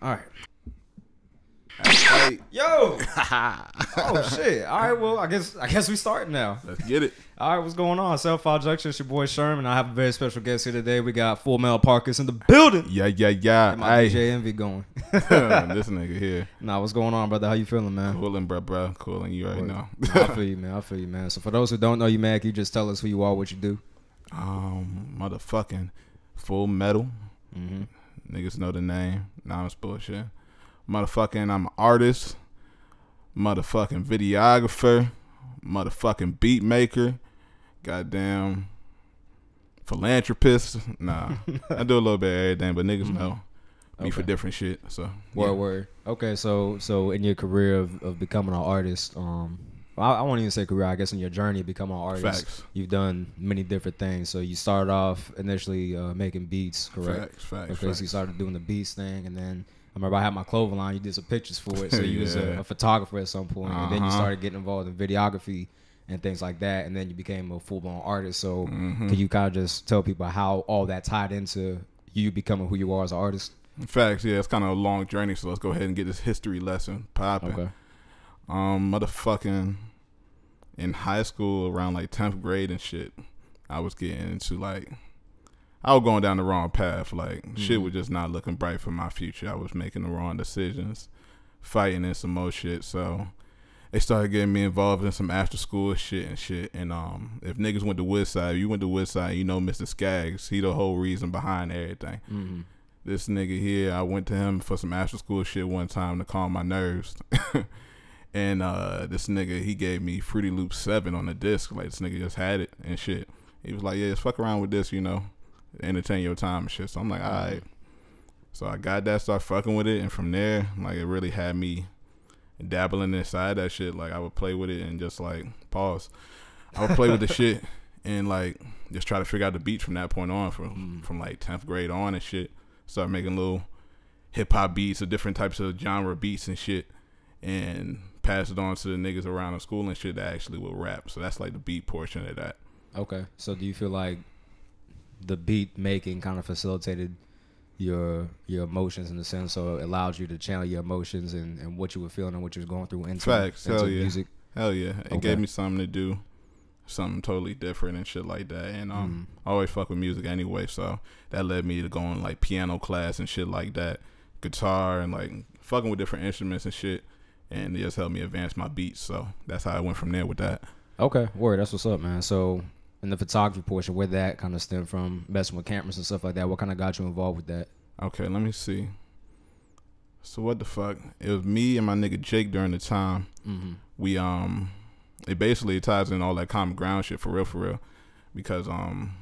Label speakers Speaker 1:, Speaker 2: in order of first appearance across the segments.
Speaker 1: All right.
Speaker 2: Hey,
Speaker 1: Yo. oh shit. All right. Well, I guess I guess we start now.
Speaker 2: let's get it.
Speaker 1: All right. What's going on? Self Junction. It's your boy Sherman. I have a very special guest here today. We got Full Metal Parkas in the building.
Speaker 2: Yeah, yeah, yeah.
Speaker 1: My
Speaker 2: Hey,
Speaker 1: DJ Envy going.
Speaker 2: this nigga here.
Speaker 1: nah, what's going on, brother? How you feeling, man?
Speaker 2: Cooling, bro, bro. Cooling. You already know.
Speaker 1: Nah, I feel you, man. I feel you, man. So for those who don't know you, man, you just tell us who you are, what you do?
Speaker 2: um, motherfucking full metal.
Speaker 1: Mm-hmm.
Speaker 2: Niggas know the name. Nah, it's bullshit. Motherfucking, I'm an artist. Motherfucking videographer. Motherfucking beat maker. Goddamn philanthropist. Nah, I do a little bit of everything, but niggas know me for different shit. So
Speaker 1: Word,
Speaker 2: yeah.
Speaker 1: word. Okay, so so in your career of, of becoming an artist, um, I, I won't even say career. I guess in your journey becoming an artist,
Speaker 2: Facts.
Speaker 1: you've done many different things. So you started off initially uh, making beats, correct?
Speaker 2: Facts, facts,
Speaker 1: Okay,
Speaker 2: facts.
Speaker 1: so you started doing the beats thing, and then I remember I had my clothing line. You did some pictures for it, so you was a, a photographer at some point. point, and then you
Speaker 2: Uh-huh.
Speaker 1: started getting involved in videography and things like that, and then you became a full blown artist. So
Speaker 2: Mhm.
Speaker 1: can you kind of just tell people how all that tied into you becoming who you are as an artist?
Speaker 2: Facts, yeah, it's kind of a long journey, so let's go ahead and get this history lesson popping.
Speaker 1: Okay.
Speaker 2: Um, motherfucking in high school, around like tenth grade and shit, I was getting into like, I was going down the wrong path. Like shit
Speaker 1: Mhm.
Speaker 2: was just not looking bright for my future. I was making the wrong decisions, fighting in some more shit. So they started getting me involved in some after school shit and shit. And um, if niggas went to Woodside, if you went to Woodside, you know Mr. Skaggs. He the whole reason behind everything
Speaker 1: Mm-hmm.
Speaker 2: this nigga here, I went to him for some after school shit one time to calm my nerves. and uh this nigga, he gave me Fruity Loop 7 on the disc. Like this nigga just had it and shit. He was like, Yeah, just fuck around with this, you know, entertain your time and shit. So I'm like, alright. So I got that, start fucking with it, and from there, like it really had me dabbling inside that shit. Like I would play with it and just like pause. I would play with the shit and like just try to figure out the beats from that point on, from
Speaker 1: Mm.
Speaker 2: from like tenth grade on and shit. Start making little hip hop beats or different types of genre beats and shit, and pass it on to the niggas around the school and shit that actually will rap. So that's like the beat portion of that.
Speaker 1: Okay. So do you feel like the beat making kind of facilitated your your emotions in the sense so it allowed you to channel your emotions and, and what you were feeling and what you was going through into,
Speaker 2: Facts,
Speaker 1: into
Speaker 2: hell yeah.
Speaker 1: music?
Speaker 2: Hell yeah, it
Speaker 1: Okay.
Speaker 2: gave me something to do, something totally different and shit like that. And um, I always fuck with music anyway, so that led me to going like piano class and shit like that, guitar and like fucking with different instruments and shit, and it just helped me advance my beats. So that's how I went from there with that.
Speaker 1: Okay, word, that's what's up, man. So in the photography portion, where that kind of stemmed from, messing with cameras and stuff like that, what kind of got you involved with that?
Speaker 2: Okay, let me see. So what the fuck? It was me and my nigga Jake during the time.
Speaker 1: Mm-hmm.
Speaker 2: we um it basically ties in all that common ground shit for real for real because um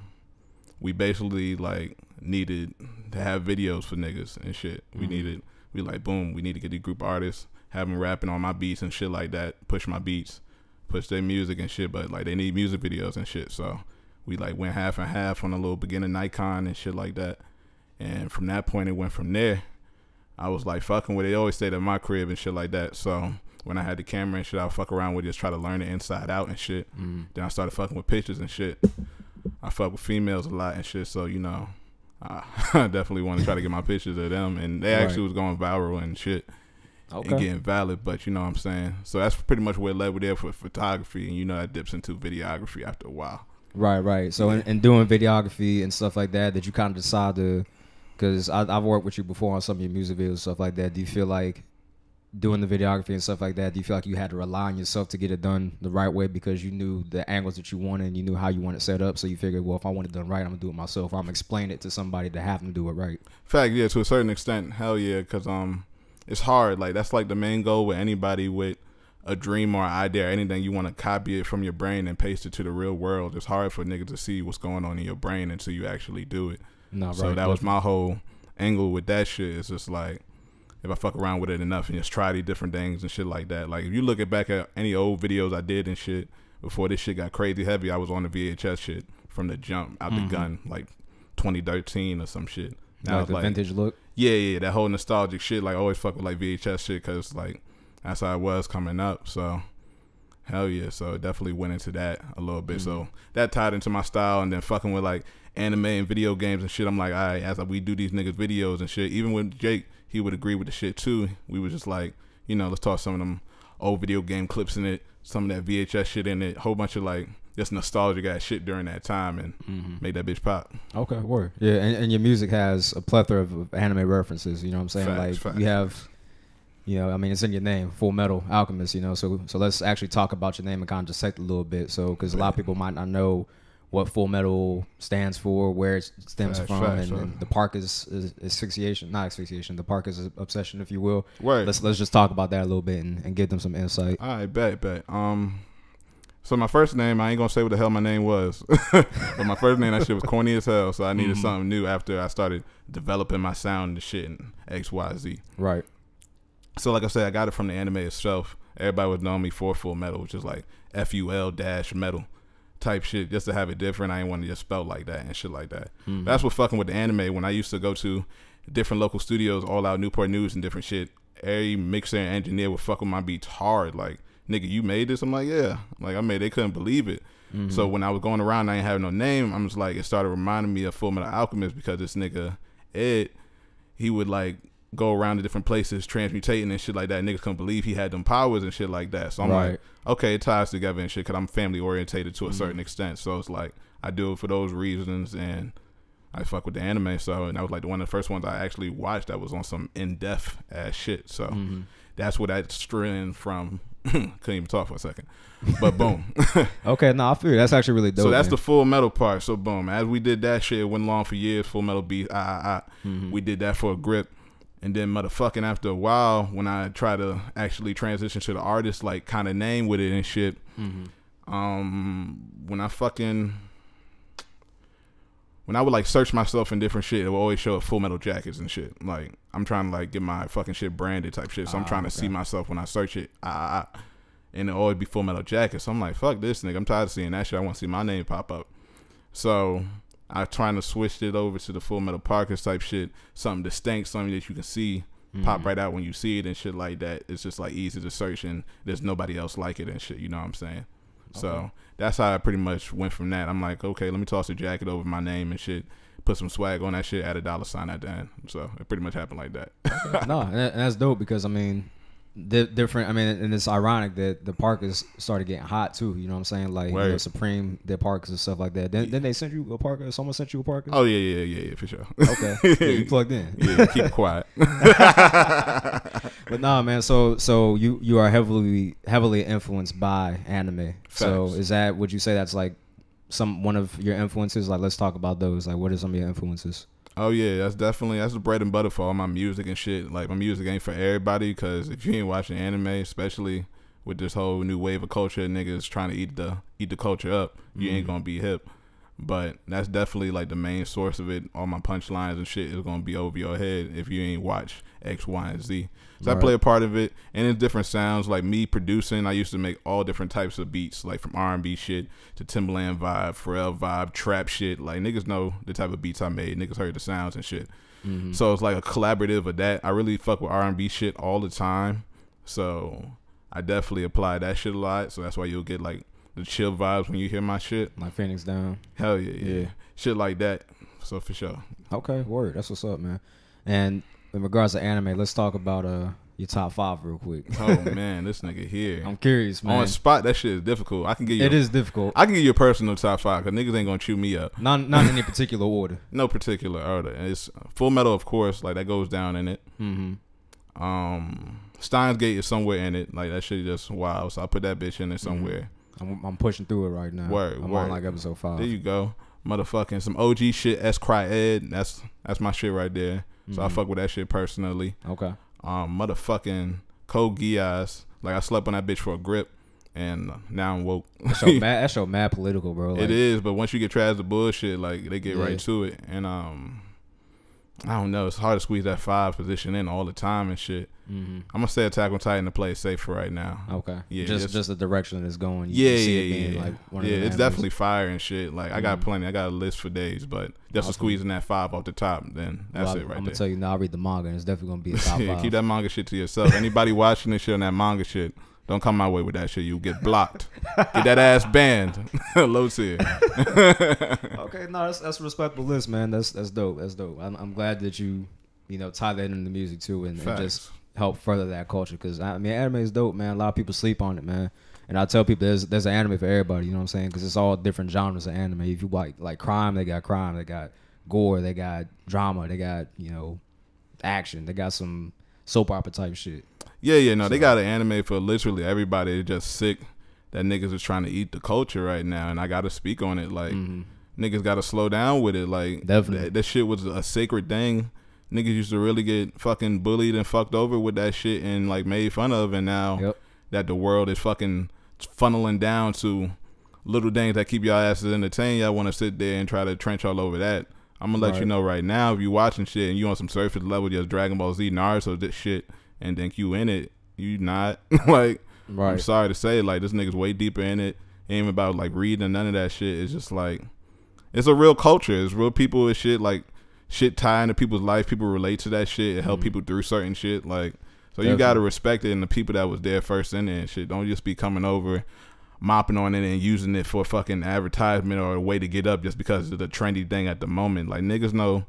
Speaker 2: we basically like needed to have videos for niggas and shit we
Speaker 1: Mhm.
Speaker 2: needed we like boom we need to get these group artists have them rapping on my beats and shit like that push my beats push their music and shit but like they need music videos and shit so we like went half and half on a little beginner Nikon and shit like that and from that point it went from there I was like fucking with it. They always stayed at my crib and shit like that. So when I had the camera and shit, I would fuck around with it, just try to learn it inside out and shit.
Speaker 1: Mm-hmm.
Speaker 2: Then I started fucking with pictures and shit. I fuck with females a lot and shit, so you know, I definitely want to try to get my pictures of them. And they actually
Speaker 1: Right.
Speaker 2: was going viral and shit
Speaker 1: Okay.
Speaker 2: and getting valid. But you know what I'm saying. So that's pretty much where it led with there for photography, and you know that dips into videography after a while.
Speaker 1: Right, right. So in, in doing videography and stuff like that, that you kind of decide to? Because I've worked with you before on some of your music videos and stuff like that. Do you feel like doing the videography and stuff like that? Do you feel like you had to rely on yourself to get it done the right way because you knew the angles that you wanted and you knew how you wanted it set up? So you figured, well, if I want it done right, I'm gonna do it myself. Or I'm gonna explain it to somebody to have them do it right.
Speaker 2: Fact, yeah, to a certain extent, hell yeah, because um, it's hard. Like that's like the main goal with anybody with a dream or an idea or anything. You want to copy it from your brain and paste it to the real world. It's hard for niggas to see what's going on in your brain until you actually do it.
Speaker 1: No, right.
Speaker 2: so that was my whole angle with that shit. It's just like if I fuck around with it enough and just try these different things and shit like that. Like if you look at back at any old videos I did and shit before this shit got crazy heavy, I was on the VHS shit from the jump out
Speaker 1: Mhm.
Speaker 2: the gun like 2013 or some shit. Now
Speaker 1: like the vintage look.
Speaker 2: Yeah, yeah, that whole nostalgic shit. Like, I always fuck with like VHS shit because like that's how I was coming up. So, Hell yeah. So it definitely went into that a little bit.
Speaker 1: Mhm.
Speaker 2: So that tied into my style and then fucking with like anime and video games and shit. I'm like, all right, as we do these niggas videos and shit, even with Jake, he would agree with the shit too. We was just like, you know, let's toss some of them old video game clips in it, some of that VHS shit in it, whole bunch of like just nostalgia got shit during that time and
Speaker 1: Mm-hmm.
Speaker 2: made that bitch pop.
Speaker 1: Okay, word. Yeah, and, and your music has a plethora of, of anime references. You know what I'm saying?
Speaker 2: Facts,
Speaker 1: like
Speaker 2: facts.
Speaker 1: you have, you know, I mean, it's in your name, Full Metal Alchemist. You know, so so let's actually talk about your name and kind of dissect a little bit. So because a lot of people might not know what Full Metal stands for, where it stems
Speaker 2: Facts,
Speaker 1: from,
Speaker 2: facts,
Speaker 1: and, and the park is, is asphyxiation, not asphyxiation. The park is obsession, if you will.
Speaker 2: Right.
Speaker 1: Let's let's just talk about that a little bit and, and give them some insight.
Speaker 2: All right, bet, bet. Um, so my first name, I ain't gonna say what the hell my name was, but my first name, that shit was corny as hell. So I needed
Speaker 1: Mhm.
Speaker 2: something new after I started developing my sound and shit and X, Y, Z.
Speaker 1: Right.
Speaker 2: So like I said, I got it from the anime itself. Everybody was knowing me for Full Metal, which is like F U L dash metal type shit, just to have it different. I didn't want to just spell like that and shit like that.
Speaker 1: Mhm.
Speaker 2: That's what fucking with the anime. When I used to go to different local studios, all out Newport News and different shit, every mixer and engineer would fuck with my beats hard. Like, nigga, you made this? I'm like, yeah. Like I made. They couldn't believe it.
Speaker 1: Mhm.
Speaker 2: So when I was going around, I ain't having no name. I'm just like, it started reminding me of Full Metal Alchemist because this nigga Ed, he would like go around to different places transmutating and shit like that. Niggas couldn't believe he had them powers and shit like that. So I'm like, okay, it ties together and shit because I'm family orientated to a
Speaker 1: Mhm.
Speaker 2: certain extent. So it's like I do it for those reasons and I fuck with the anime. So and that was like one of the first ones I actually watched that was on some in depth ass shit. So
Speaker 1: Mhm.
Speaker 2: that's where that strand from. couldn't even talk for a second, but boom.
Speaker 1: Okay, no, I feel you. that's actually really dope.
Speaker 2: so that's
Speaker 1: man.
Speaker 2: the full metal part. So boom, as we did that shit, it went along for years. Full metal beat, ah, ah, ah.
Speaker 1: Mhm.
Speaker 2: We did that for a grip. And then motherfucking after a while, when I try to actually transition to the artist like kind of name with it and shit,
Speaker 1: Mhm.
Speaker 2: um, when I fucking when I would like search myself in different shit, it would always show up full metal jackets and shit. Like I'm trying to like get my fucking shit branded type shit. So I'm
Speaker 1: Ah,
Speaker 2: trying to
Speaker 1: okay.
Speaker 2: see myself when I search it. Ah, ah, ah. and it always be full metal Jackets. So I'm like, fuck this nigga. I'm tired of seeing that shit. I want to see my name pop up. So I trying to switch it over to the full metal Parkas type shit. Something distinct, something that you can see pop
Speaker 1: Mhm.
Speaker 2: right out when you see it and shit like that. It's just like easy to search and there's nobody else like it and shit. You know what I'm saying? So
Speaker 1: Okay.
Speaker 2: That's how I pretty much went from that. I'm like, okay, let me toss a jacket over my name and shit. Put some swag on that shit, add a dollar sign at the end. So it pretty much happened like that.
Speaker 1: no, and that's dope because I mean, di- different. I mean, and it's ironic that the parkas started getting hot too. You know what I'm saying? Like you know, Supreme, their parkas and stuff like that. Then, then they sent you a parka. Someone sent you a parka.
Speaker 2: oh yeah, yeah, yeah, yeah, for sure.
Speaker 1: okay. Yeah, you plugged in.
Speaker 2: yeah, keep it quiet.
Speaker 1: But nah, man. So so you you are heavily heavily influenced by anime. So
Speaker 2: Facts.
Speaker 1: is that would you say that's like some one of your influences? Like let's talk about those. Like what are some of your influences?
Speaker 2: Oh yeah, that's definitely that's the bread and butter for all my music and shit. Like my music ain't for everybody because if you ain't watching anime, especially with this whole new wave of culture, niggas trying to eat the eat the culture up, you ain't
Speaker 1: Mhm.
Speaker 2: gonna be hip. But that's definitely like the main source of it. All my punchlines and shit is gonna be over your head if you ain't watch X, Y, and Z. So I play a part of it, and it's different sounds. Like me producing, I used to make all different types of beats, like from R and B shit to Timbaland vibe, Pharrell vibe, trap shit. Like niggas know the type of beats I made. Niggas heard the sounds and shit.
Speaker 1: Mhm.
Speaker 2: So it's like a collaborative of that. I really fuck with R and B shit all the time. So I definitely apply that shit a lot. So that's why you'll get like the chill vibes when you hear my shit.
Speaker 1: My Phoenix down.
Speaker 2: Hell yeah, yeah.
Speaker 1: Yeah.
Speaker 2: Shit like that. So for sure.
Speaker 1: Okay, word. That's what's up, man. And in regards to anime, let's talk about uh your top five real quick.
Speaker 2: Oh man, this nigga here.
Speaker 1: I'm curious, man.
Speaker 2: On spot, that shit is difficult. I can give you
Speaker 1: It is difficult.
Speaker 2: I can give you a personal top five because niggas ain't gonna chew me up.
Speaker 1: Not not in any particular order.
Speaker 2: No particular order. It's full metal, of course. Like that goes down in it.
Speaker 1: Mm-hmm.
Speaker 2: Um, Steins Gate is somewhere in it. Like that shit is just wild. So I put that bitch in there
Speaker 1: Mm-hmm.
Speaker 2: somewhere.
Speaker 1: I'm, I'm pushing through it right now.
Speaker 2: Word,
Speaker 1: I'm
Speaker 2: word.
Speaker 1: on like episode five.
Speaker 2: There you go. Motherfucking some OG shit. s-CRY-ed. That's that's my shit right there. So I
Speaker 1: Mhm.
Speaker 2: fuck with that shit personally.
Speaker 1: Okay.
Speaker 2: Um, motherfucking Code Geass. Like I slept on that bitch for a grip, and now I'm woke.
Speaker 1: That show mad. Mad political, bro. Like,
Speaker 2: it is, but once you get trashed the bullshit, like they get
Speaker 1: Yeah.
Speaker 2: right to it. And um, I don't know. It's hard to squeeze that five position in all the time and shit.
Speaker 1: Mm-hmm.
Speaker 2: I'm gonna say Attack on Titan to play it safe for right now.
Speaker 1: Okay.
Speaker 2: Yeah,
Speaker 1: Just
Speaker 2: just-
Speaker 1: the direction it's going. You
Speaker 2: Yeah,
Speaker 1: see
Speaker 2: yeah,
Speaker 1: it being,
Speaker 2: yeah.
Speaker 1: Like one of
Speaker 2: yeah, it's definitely fire and shit. Like I got
Speaker 1: Mhm.
Speaker 2: plenty. I got a list for days, but just
Speaker 1: Awesome.
Speaker 2: squeezing that five off the top, then that's
Speaker 1: Well,
Speaker 2: it right
Speaker 1: I'm
Speaker 2: there.
Speaker 1: gonna tell you now. I read the manga, and it's definitely gonna be a top
Speaker 2: yeah,
Speaker 1: five.
Speaker 2: keep that manga shit to yourself. Anybody watching this shit on that manga shit, Don't come my way with that shit. You get blocked. get that ass banned. Low tier.
Speaker 1: okay, no, that's that's a respectable list, man. That's that's dope. That's dope. I'm, I'm glad that you you know tie that into the music too, and, and just help further that culture. Because I mean, anime is dope, man. A lot of people sleep on it, man. And I tell people there's there's an anime for everybody. You know what I'm saying? Because it's all different genres of anime. If you like like crime, they got crime. They got gore. They got drama. They got you know action. They got some soap opera type shit.
Speaker 2: Yeah, yeah, no, so. they got an anime for literally everybody. They're just sick that niggas is trying to eat the culture right now, and I got to speak on it. Like mm-hmm. niggas got to slow down with it. Like
Speaker 1: definitely,
Speaker 2: that, that shit was a sacred thing. Niggas used to really get fucking bullied and fucked over with that shit and like made fun of, and now yep. that the world is fucking funneling down to little things that keep y'all asses entertained, y'all want to sit there and try to trench all over that. I'm gonna let right. you know right now if you watching shit and you on some surface level just Dragon Ball Z Naruto this shit and think you in it, you not like. Right. I'm sorry to say, like this nigga's way deeper in it. Ain't about like reading none of that shit. It's just like it's a real culture. It's real people with shit like shit tie into people's life. People relate to that shit and help mm-hmm. people through certain shit. Like so Definitely. you gotta respect it and the people that was there first in there and shit. Don't just be coming over mopping on it and using it for fucking advertisement or a way to get up just because it's the trendy thing at the moment. Like niggas know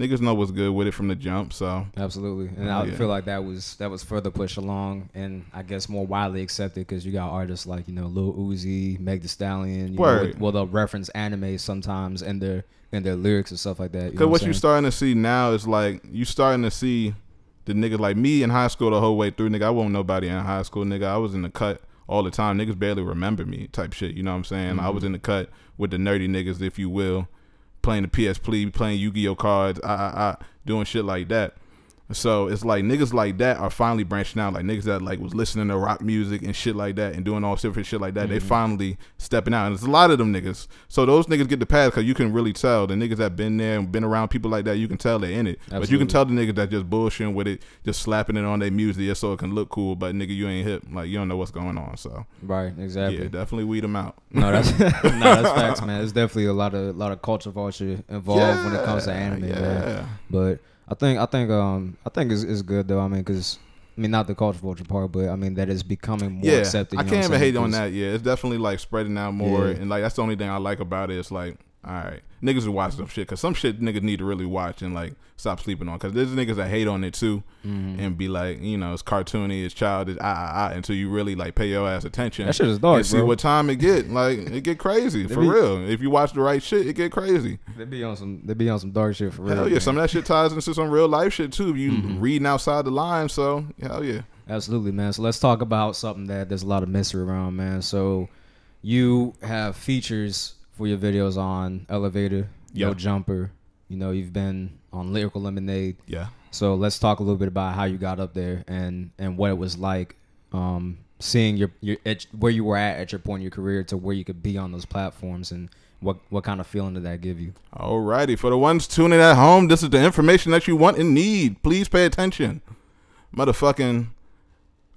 Speaker 2: niggas know what's good with it from the jump. So
Speaker 1: absolutely, and I feel like that was that was further pushed along, and I guess more widely accepted because you got artists like you know Lil Uzi, Meg The Stallion. You Word. Know, well, they'll reference anime sometimes in their in their lyrics and stuff like that.
Speaker 2: Because what, what you starting to see now is like you starting to see the niggas like me in high school the whole way through. Nigga, I wasn't nobody in high school. Nigga, I was in the cut all the time. Niggas barely remember me type shit. You know what I'm saying? Mm-hmm. I was in the cut with the nerdy niggas, if you will, playing the PSP, playing Yu-Gi-Oh cards, I, I, I, doing shit like that. So it's like niggas like that are finally branching out. Like niggas that like was listening to rock music and shit like that and doing all different shit like that. Mm-hmm. They finally stepping out. And there's a lot of them niggas. So those niggas get the pass because you can really tell the niggas that been there and been around people like that. You can tell they're in it. Absolutely. But you can tell the niggas that just bullshitting with it, just slapping it on their music just so it can look cool. But nigga, you ain't hip. Like you don't know what's going on. So
Speaker 1: right, exactly.
Speaker 2: Yeah, definitely weed them out.
Speaker 1: No, that's no, that's facts, man. There's definitely a lot of a lot of culture vulture involved yeah, when it comes to anime, yeah. man. But I think I think um I think it's, it's good though. I mean, because I mean not the culture vulture part, but I mean that is becoming more
Speaker 2: yeah,
Speaker 1: accepted.
Speaker 2: I can't even hate on that. Yeah, it's definitely like spreading out more, yeah. and like that's the only thing I like about it. It's like all right, niggas are watching some shit because some shit niggas need to really watch and like stop sleeping on. Because there's niggas that hate on it too mm-hmm. and be like, you know, it's cartoony, it's childish, ah ah ah, until you really like pay your ass attention.
Speaker 1: That shit is dark,
Speaker 2: and see
Speaker 1: bro.
Speaker 2: what time it get. Like it get crazy for be, real. If you watch the right shit, it get crazy.
Speaker 1: They be on some, they be on some dark shit for real.
Speaker 2: Hell yeah, man. some of that shit ties into some real life shit too. If you mm-hmm. reading outside the line, so hell yeah.
Speaker 1: Absolutely, man. So let's talk about something that there's a lot of mystery around, man. So you have features for your videos on Elevator, yep. No Jumper. You know, you've been on Lyrical Lemonade.
Speaker 2: Yeah.
Speaker 1: So let's talk a little bit about how you got up there and and what it was like um, seeing your your at, where you were at at your point in your career to where you could be on those platforms and what what kind of feeling did that give you?
Speaker 2: Alrighty, for the ones tuning at home, this is the information that you want and need. Please pay attention, motherfucking.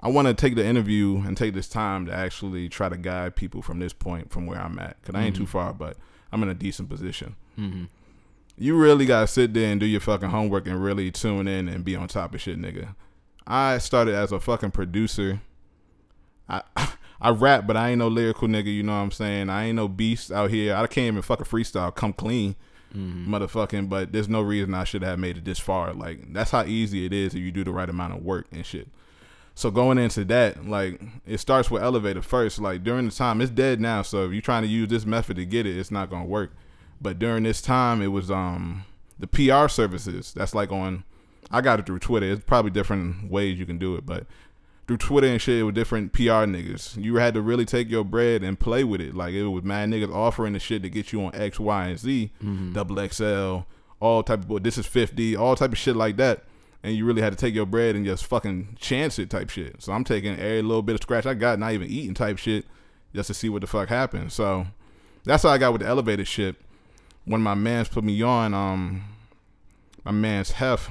Speaker 2: I want to take the interview and take this time to actually try to guide people from this point from where I'm at. Cause I ain't mm-hmm. too far, but I'm in a decent position. Mm-hmm. You really gotta sit there and do your fucking homework and really tune in and be on top of shit, nigga. I started as a fucking producer. I I rap, but I ain't no lyrical nigga. You know what I'm saying? I ain't no beast out here. I can't even fucking freestyle. Come clean, mm-hmm. motherfucking. But there's no reason I should have made it this far. Like that's how easy it is if you do the right amount of work and shit. So going into that, like it starts with elevator first. Like during the time, it's dead now. So if you're trying to use this method to get it, it's not gonna work. But during this time, it was um the PR services. That's like on. I got it through Twitter. It's probably different ways you can do it, but through Twitter and shit with different PR niggas. You had to really take your bread and play with it. Like it was mad niggas offering the shit to get you on X, Y, and Z, mm-hmm. double XL, all type of this is fifty, all type of shit like that and you really had to take your bread and just fucking chance it type shit. So I'm taking every little bit of scratch I got, not even eating type shit, just to see what the fuck happened. So that's how I got with the elevator shit. When my man's put me on, um, my man's Hef,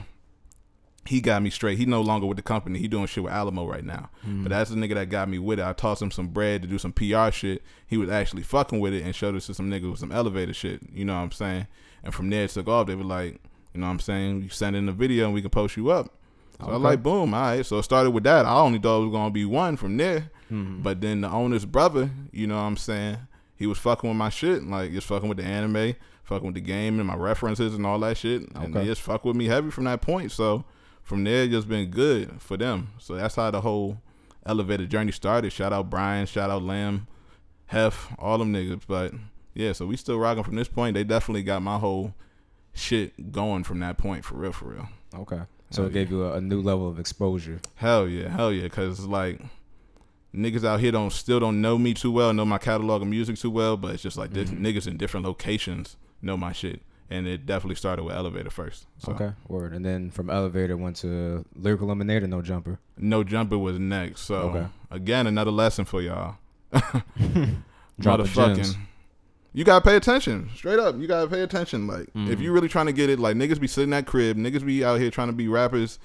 Speaker 2: he got me straight. He no longer with the company. He doing shit with Alamo right now. Mm. But that's the nigga that got me with it. I tossed him some bread to do some PR shit. He was actually fucking with it and showed us to some niggas with some elevator shit. You know what I'm saying? And from there it took off. They were like, you know what I'm saying? You send in the video and we can post you up. So okay. I like boom, all right. So it started with that. I only thought it was gonna be one from there.
Speaker 1: Mhm.
Speaker 2: But then the owner's brother, you know what I'm saying? He was fucking with my shit, like just fucking with the anime, fucking with the game and my references and all that shit. And they
Speaker 1: Okay.
Speaker 2: just fuck with me heavy from that point. So from there, it just been good for them. So that's how the whole elevated journey started. Shout out Brian, shout out Lamb, Hef, all them niggas. But yeah, so we still rocking from this point. They definitely got my whole shit going from that point for real, for real.
Speaker 1: Okay. So
Speaker 2: Hell
Speaker 1: it gave you a, a new level of exposure.
Speaker 2: Hell yeah, hell yeah, cause like niggas out here don't still don't know me too well, know my catalog of music too well, but it's just like this
Speaker 1: Mhm.
Speaker 2: niggas in different locations know my shit, and it definitely started with Elevator first. So
Speaker 1: Okay. Word. And then from elevator went to lyrical lemonade or no jumper.
Speaker 2: No Jumper was next. So
Speaker 1: Okay.
Speaker 2: again, another lesson for y'all, motherfucking. You gotta pay attention, straight up. You gotta pay attention. Like, if
Speaker 1: Mhm.
Speaker 2: you really trying to get it, like niggas be sitting at crib, niggas be out here trying to be rappers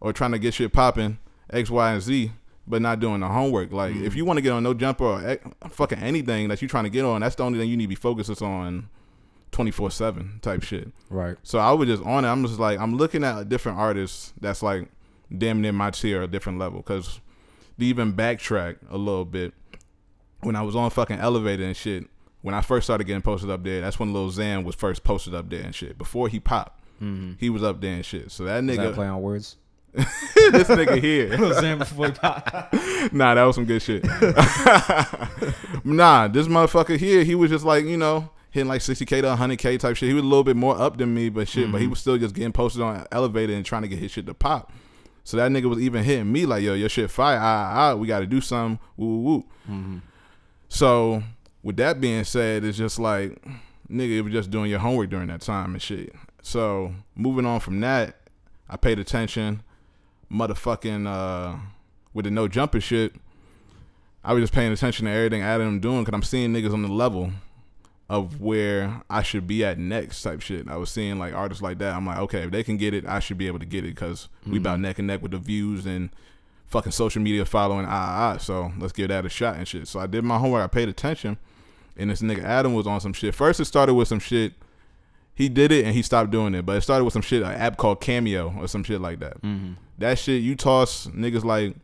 Speaker 2: or trying to get shit popping, X, Y, and Z, but not doing the homework. Like,
Speaker 1: Mhm.
Speaker 2: if you want to get on no jumper or X- fucking anything that you trying to get on, that's the only thing you need to be focused on, twenty four seven type shit.
Speaker 1: Right.
Speaker 2: So I was just on it. I'm just like, I'm looking at a different artists that's like damn near my tier, a different level. Cause to even backtrack a little bit, when I was on fucking elevator and shit, when I first started getting posted up there, that's when Lil Xan was first posted up there and shit. Before he popped,
Speaker 1: Mm-hmm.
Speaker 2: he was up there and shit. So that nigga,
Speaker 1: play on words?
Speaker 2: this nigga here.
Speaker 1: Sam before he popped.
Speaker 2: nah, that was some good shit. nah, this motherfucker here, he was just like, you know, hitting like 60K to 100K type shit. He was a little bit more up than me, but shit, but he
Speaker 1: Mhm.
Speaker 2: was still just getting posted on elevator and trying to get his shit to pop. So that nigga was even hitting me like, yo, your shit fire. Ah, ah, we got to do something. Woo, woo, woo.
Speaker 1: Mm-hmm.
Speaker 2: So with that being said, it's just like, nigga, it was just doing your homework during that time and shit. So moving on from that, I paid attention. Motherfucking uh, with the no jumper shit, I was just paying attention to everything Adam doing because I'm seeing niggas on the level of where I should be at next type shit. I was seeing like artists like that. I'm like, okay, if they can get it, I should be able to get it because we
Speaker 1: Mhm.
Speaker 2: about neck and neck with the views and fucking social media following. Ah, ah, ah. So let's give that a shot and shit. So I did my homework. I paid attention, and this nigga Adam was on some shit. First, it started with some shit. He did it and he stopped doing it, but it started with some shit, an app called Cameo or some shit like that.
Speaker 1: Mm-hmm.
Speaker 2: That shit, you toss niggas like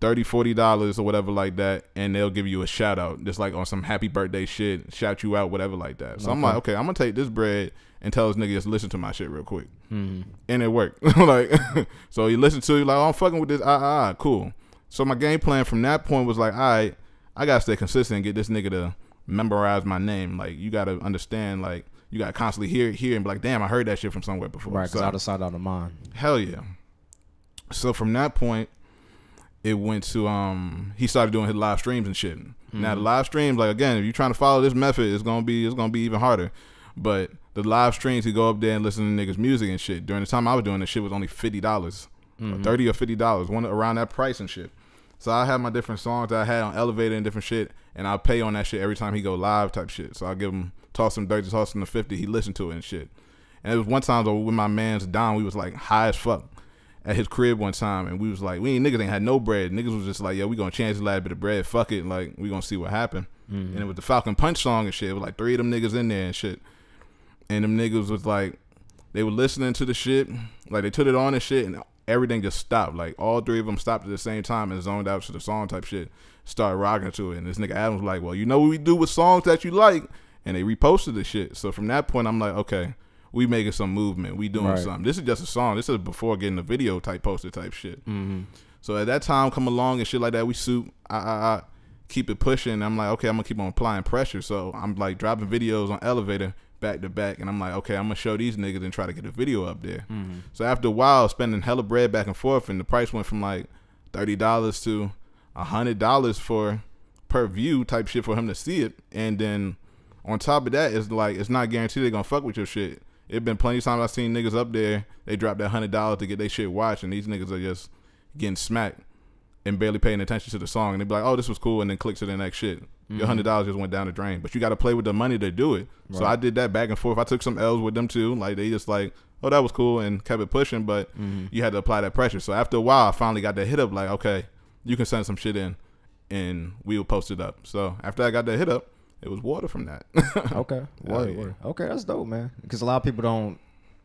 Speaker 2: 30 40 dollars or whatever like that and they'll give you a shout out just like on some happy birthday shit shout you out whatever like that so i'm like okay i'm gonna take this bread and tell this nigga just listen to my shit real quick
Speaker 1: Mm-hmm.
Speaker 2: and it worked like so he listened to you like oh, i'm fucking with this ah ah ah, cool so my game plan from that point was like all right i gotta stay consistent and get this nigga to memorize my name like you gotta understand like you gotta constantly hear it here and be like damn i heard that shit from somewhere before
Speaker 1: Right, because
Speaker 2: So-
Speaker 1: out of sight, out of mind.
Speaker 2: Hell yeah. So from that point, it went to um he started doing his live streams and shit. Now the
Speaker 1: Mhm.
Speaker 2: live streams, like again, if you're trying to follow this method, it's gonna be it's gonna be even harder. But the live streams, he go up there and listen to niggas' music and shit. During the time I was doing this shit was only fifty dollars,
Speaker 1: Mhm.
Speaker 2: thirty or fifty dollars, one around that price and shit. So I have my different songs that I had on elevator and different shit, and I pay on that shit every time he go live type shit. So I give him toss him thirty, toss him the fifty. He listened to it and shit. And it was one time though with my man's Don, we was like high as fuck at his crib one time, and we was like, we ain't niggas ain't had no bread. Niggas was just like, yo, we gonna change the last bit of bread. Fuck it, like we gonna see what happened.
Speaker 1: Mhm.
Speaker 2: And it was the Falcon Punch song and shit. It was like three of them niggas in there and shit. And them niggas was like, they were listening to the shit, like they took it on and shit, and everything just stopped. Like all three of them stopped at the same time and zoned out to the song type shit. Started rocking to it, and this nigga Adam was like, well, you know what we do with songs that you like, and they reposted the shit. So from that point, I'm like, okay. We making some movement. We doing
Speaker 1: Right.
Speaker 2: something. This is just a song. This is before getting the video type poster type shit.
Speaker 1: Mhm.
Speaker 2: So at that time, come along and shit like that, we suit. I, I, I keep it pushing. I'm like, okay, I'm gonna keep on applying pressure. So I'm like dropping videos on elevator back to back, and I'm like, okay, I'm gonna show these niggas and try to get a video up there.
Speaker 1: Mhm.
Speaker 2: So after a while, spending hella bread back and forth, and the price went from like thirty dollars to a hundred dollars for per view type shit for him to see it, and then on top of that, it's like it's not guaranteed they're gonna fuck with your shit. It been plenty of times I've seen niggas up there, they drop that hundred dollars to get their shit watched, and these niggas are just getting smacked and barely paying attention to the song, and they be like, "Oh, this was cool," and then click to the next shit. Your
Speaker 1: Mhm.
Speaker 2: hundred dollars just went down the drain, but you got to play with the money to do it. So I did that back and forth. I took some L's with them too. Like they just like, "Oh, that was cool," and kept it pushing, but
Speaker 1: Mhm.
Speaker 2: you had to apply that pressure. So after a while, I finally got that hit up. Like, okay, you can send some shit in, and we'll post it up. So after I got that hit up, it was water from that.
Speaker 1: Okay. Word,
Speaker 2: yeah.
Speaker 1: word. Okay, that's dope, man. Because a lot of people don't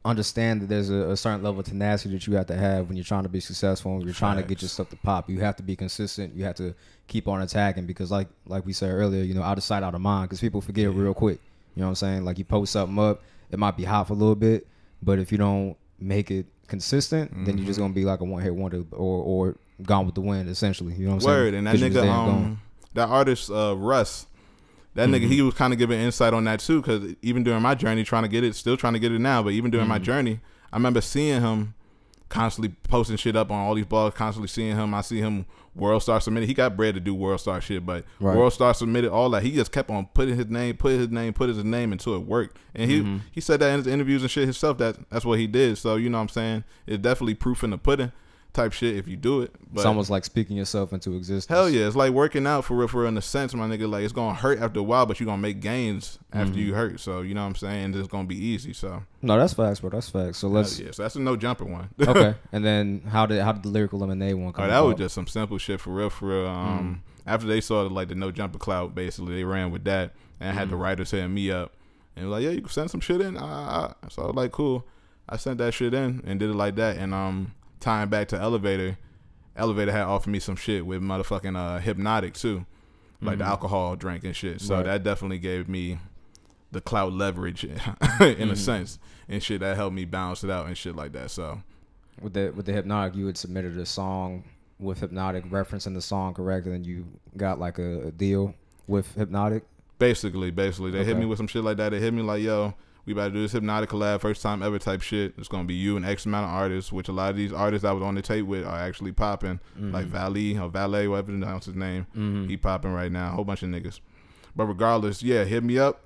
Speaker 1: understand that there's a, a certain level of tenacity that you have to have when you're trying to be successful and you're trying to get your stuff to pop. You have to be consistent. You have to keep on attacking because, like like we said earlier, you know, out of sight, out of mind. Because people forget real quick. You know what I'm saying? Like you post something up, it might be hot for a little bit, but if you don't make it consistent, then you're just
Speaker 2: Mm-hmm.
Speaker 1: gonna be like a one hit wonder or or gone with the wind, essentially. You know what I'm
Speaker 2: Word,
Speaker 1: saying?
Speaker 2: Word and that nigga,
Speaker 1: there and gone.
Speaker 2: um, that artist, uh, Russ, that nigga,
Speaker 1: Mm-hmm.
Speaker 2: he was kind of giving insight on that too, because even during my journey, trying to get it, still trying to get it now, but even during
Speaker 1: Mm-hmm.
Speaker 2: my journey, I remember seeing him constantly posting shit up on all these blogs, constantly seeing him. I see him World Star submitted. He got bread to do World Star shit, but
Speaker 1: Right.
Speaker 2: World Star submitted all that. He just kept on putting his name, put his name, put his name until it worked. And he
Speaker 1: Mm-hmm.
Speaker 2: he said that in his interviews and shit himself that that's what he did. So you know what I'm saying? It's definitely proof in the pudding type shit if you do it. But
Speaker 1: it's almost like speaking yourself into existence.
Speaker 2: Hell yeah, it's like working out for real, for real in a sense, my nigga. Like it's gonna hurt after a while, but you're gonna make gains after
Speaker 1: Mm-hmm.
Speaker 2: you hurt. So you know what I'm saying? It's gonna be easy. So
Speaker 1: No, that's facts, bro. That's facts. So let's
Speaker 2: yeah, so that's a no jumper one.
Speaker 1: okay. And then how did how did the lyrical lemonade one come?
Speaker 2: Oh, that was just some simple shit for real, for real. Um, after they saw the, like the no jumper clout, basically they ran with that and had the writers hitting me up and like, yeah, you can send some shit in. Uh, so I was like, cool. I sent that shit in and did it like that. And um, tying back to Elevator, Elevator had offered me some shit with motherfucking uh Hpnotiq too, like the alcohol drink and shit. So
Speaker 1: Right.
Speaker 2: that definitely gave me the clout leverage in a sense and shit that helped me balance it out and shit like that. So
Speaker 1: with the with the Hpnotiq, you had submitted a song with Hpnotiq referencing the song correct, and then you got like a, a deal with Hpnotiq.
Speaker 2: Basically, basically, they hit me with some shit like that. They hit me like, "Yo, we about to do this Hpnotiq collab, first time ever type shit. It's gonna be you and X amount of artists, which a lot of these artists I was on the tape with are actually popping, like Valet or Valet, whatever the hell's his name. He popping right now, a whole bunch of niggas. But regardless, yeah, hit me up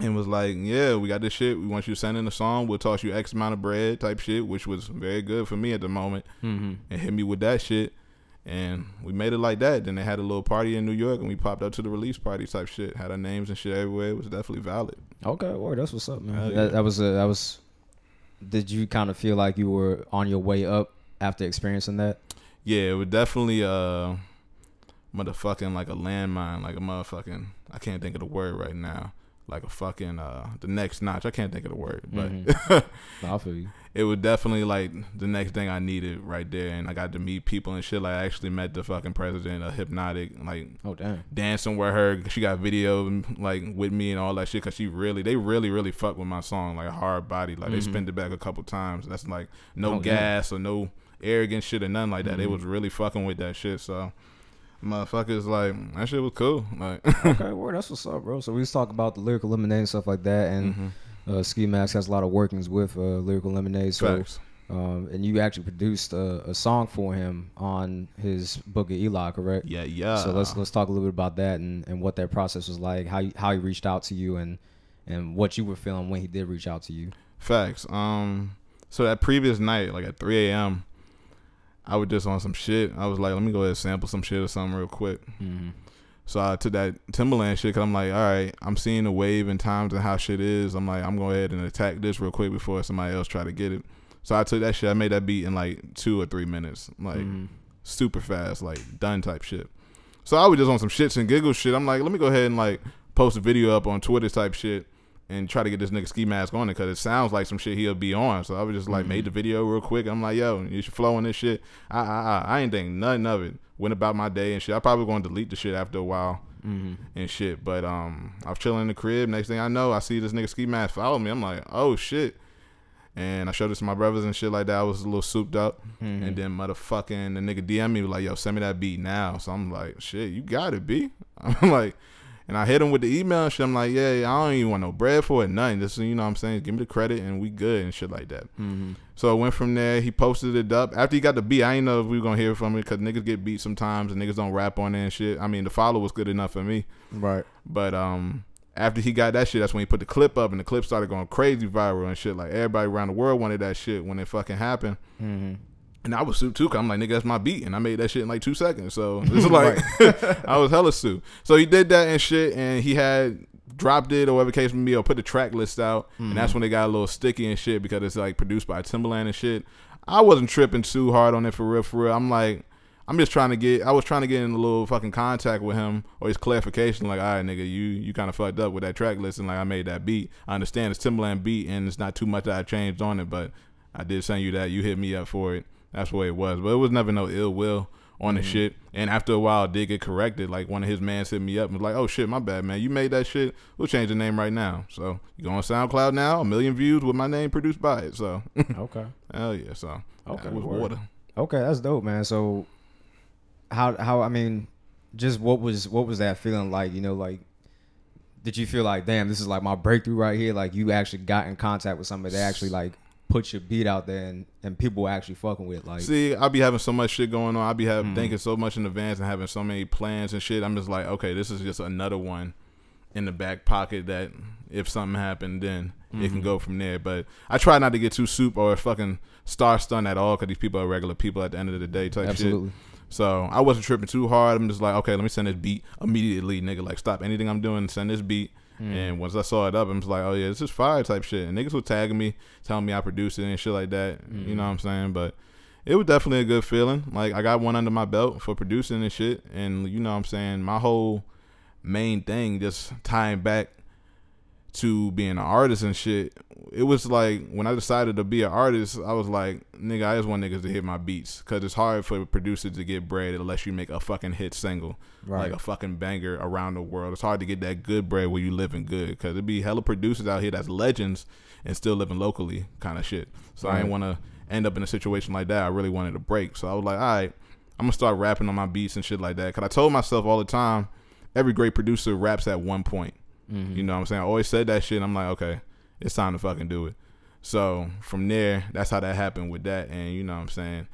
Speaker 2: and was like, "Yeah, we got this shit. We want you to send in a song. We'll toss you X amount of bread type shit, which was very good for me at the moment.
Speaker 1: Mm-hmm.
Speaker 2: And hit me with that shit." And we made it like that. Then they had a little party in New York, and we popped up to the release party type shit. Had our names and shit everywhere. It was definitely valid.
Speaker 1: Okay, word. That's what's up, man.
Speaker 2: Hell
Speaker 1: That, that was a, that was. Did you kind of feel like you were on your way up after experiencing that?
Speaker 2: Yeah, it was definitely uh, motherfucking like a landmine, like a motherfucking. I can't think of the word right now. Like a fucking uh, the next notch. I can't think of the word, but
Speaker 1: No, I feel you.
Speaker 2: it was definitely like the next thing I needed right there, and I got to meet people and shit. Like I actually met the fucking president of Hpnotiq, like
Speaker 1: Oh damn.
Speaker 2: dancing with her. She got video like with me and all that shit because she really, they really, really fuck with my song like hard body. Like they spent it back a couple times. That's like no
Speaker 1: Mm-hmm. Oh, yeah.
Speaker 2: gas or no arrogant shit or nothing like that.
Speaker 1: Mm-hmm.
Speaker 2: They was really fucking with that shit. So motherfuckers like that shit was cool. Like
Speaker 1: okay, word. That's what's up, bro. So we just talk about the lyrical lemonade and stuff like that, and
Speaker 2: Mm-hmm.
Speaker 1: uh, Ski Mask has a lot of workings with uh, lyrical lemonade. So
Speaker 2: facts.
Speaker 1: Um, and you actually produced a, a song for him on his Book of Eli, correct?
Speaker 2: Yeah, yeah.
Speaker 1: So let's let's talk a little bit about that and, and what that process was like, how you, how he reached out to you, and and what you were feeling when he did reach out to you.
Speaker 2: Facts. Um, so that previous night, like at 3 a.m., I was just on some shit. I was like, let me go ahead and sample some shit or something real quick.
Speaker 1: Mm-hmm.
Speaker 2: So I took that Timbaland shit because I'm like, all right, I'm seeing the wave and times and how shit is. I'm like, I'm going ahead and attack this real quick before somebody else try to get it. So I took that shit. I made that beat in like two or three minutes, like
Speaker 1: Mm-hmm.
Speaker 2: super fast, like done type shit. So I was just on some shits and giggles shit. I'm like, let me go ahead and like post a video up on Twitter type shit and try to get this nigga ski mask on it because it sounds like some shit he'll be on. So I was just like made the video real quick. I'm like, yo, you should flow on this shit. I I I, I ain't think nothing of it. Went about my day and shit. I probably going to delete the shit after a while
Speaker 1: Mm-hmm.
Speaker 2: and shit. But um, I was chilling in the crib. Next thing I know, I see this nigga ski mask follow me. I'm like, oh shit. And I showed this to my brothers and shit like that. I was a little souped up.
Speaker 1: Mm-hmm.
Speaker 2: And then motherfucking the nigga DM me like, yo, send me that beat now. So I'm like, shit, you got it, B. I'm like, and I hit him with the email and shit. I'm like, yeah, I don't even want no bread for it, nothing. Just you know what I'm saying, give me the credit and we good and shit like that.
Speaker 1: Mm-hmm.
Speaker 2: So it went from there. He posted it up. After he got the beat, I didn't know if we were gonna hear from it because niggas get beat sometimes and niggas don't rap on it and shit. I mean, the follow was good enough for me.
Speaker 1: Right.
Speaker 2: But um, after he got that shit, that's when he put the clip up, and the clip started going crazy viral and shit. Like everybody around the world wanted that shit when it fucking happened.
Speaker 1: Mm-hmm.
Speaker 2: And I was sued too, cause I'm like, nigga, that's my beat, and I made that shit in like two seconds. So is like, I was hella sued. So he did that and shit, and he had dropped it or whatever case may be, or put the track list out, and mm-hmm. that's when they got a little sticky and shit because it's like produced by Timbaland and shit. I wasn't tripping too hard on it for real, for real. I'm like, I'm just trying to get. I was trying to get in a little fucking contact with him or his clarification. Like, all right, nigga, you you kind of fucked up with that track list, and like I made that beat. I understand it's Timbaland beat, and it's not too much that I changed on it, but I did send you that. You hit me up for it. That's the way it was. But it was never no ill will on the
Speaker 1: Mm-hmm.
Speaker 2: shit. And after a while, did get corrected. Like one of his mans hit me up and was like, "Oh shit, my bad, man. You made that shit. We'll change the name right now. So you go on SoundCloud now, a million views with my name produced by it. So
Speaker 1: Okay.
Speaker 2: hell yeah. So
Speaker 1: Okay,
Speaker 2: was water.
Speaker 1: Okay, that's dope, man. So, how how I mean, just what was what was that feeling like? You know, like, did you feel like, damn, this is like my breakthrough right here? Like, you actually got in contact with somebody that actually like put your beat out there and and people were actually fucking with like.
Speaker 2: See, I be having so much shit going on. I be having
Speaker 1: Mhm.
Speaker 2: thinking so much in advance and having so many plans and shit. I'm just like, okay, this is just another one in the back pocket that if something happened, then it can
Speaker 1: Mhm.
Speaker 2: go from there. But I try not to get too soup or fucking star stunned at all because these people are regular people at the end of the day type shit. So I wasn't tripping too hard. I'm just like, okay, let me send this beat immediately, nigga. Like, stop anything I'm doing, send this beat.
Speaker 1: Mm.
Speaker 2: And once I saw it up, I'm just like, oh yeah, this is fire type shit. And niggas were tagging me, telling me I produced it and shit like that. You
Speaker 1: Mhm.
Speaker 2: know what I'm saying? But it was definitely a good feeling. Like I got one under my belt for producing and shit. And you know what I'm saying? My whole main thing just tying back to being an artist and shit. It was like when I decided to be an artist, I was like, nigga, I just want niggas to hit my beats because it's hard for producers to get bread unless you make a fucking hit single
Speaker 1: Right.
Speaker 2: like a fucking banger around the world. It's hard to get that good bread where you living good because it'd be hella producers out here that's legends and still living locally kind of shit. So I didn't want to end up in a situation like that. I really wanted to break. So I was like, all right, I'm gonna start rapping on my beats and shit like that. Cause I told myself all the time, every great producer raps at one point.
Speaker 1: Mhm.
Speaker 2: You know what I'm saying? I always said that shit. And I'm like, okay, it's time to fucking do it. So from there, that's how that happened with that. And you know what I'm saying?